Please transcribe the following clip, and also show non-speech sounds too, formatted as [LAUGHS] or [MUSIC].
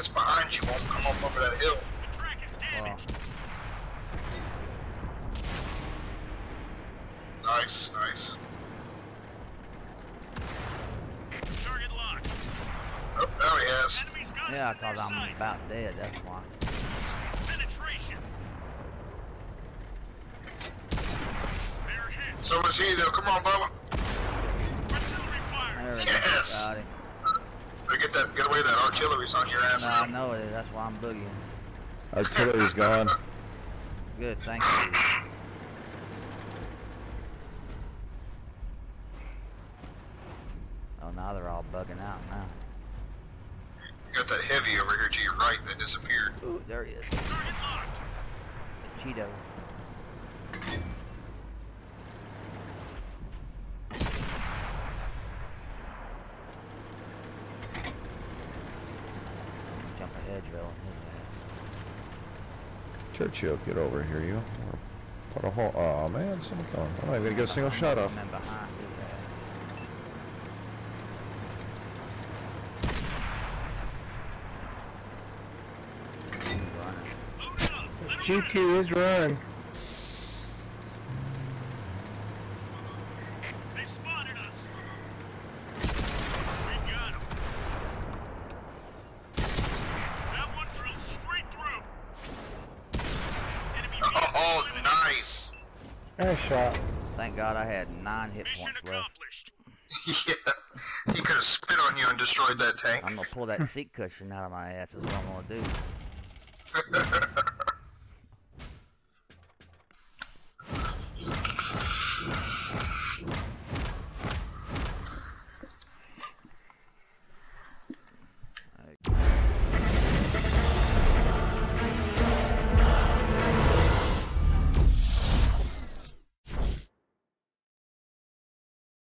that's behind you won't come up over that hill. The track is Well, damaged. Nice, nice. Target locked. Oh, now he has. Yeah, us in their cause I'm sights. about dead. That's why. Penetration. They're hit. So is he though. Come on, Bubba. Artillery fire. There we Yes. Get that, get away. That artillery's on your ass. No, I know it. That's why I'm boogieing. Artillery's gone. Good, thank you. Oh, now they're all bugging out now. You got that heavy over here to your right that disappeared. Ooh, there he is. The Cheeto. Jump a hedgerow in his ass. Churchill, get over here, you. Or Put a hole. Oh man, someone coming. I'm not even gonna get a single shot off. I'm in behind his ass. He's running. Load it up. Let 'em run it. G2 is run. They've spotted us. We got 'em. That one drilled straight through. Enemy vehicle Oh, eliminated. nice. Nice shot. Thank God I had nine hit Mission points left. [LAUGHS] yeah. He could have spit on you and destroyed that tank. I'm gonna pull that seat cushion out of my ass is what I'm gonna do. [LAUGHS]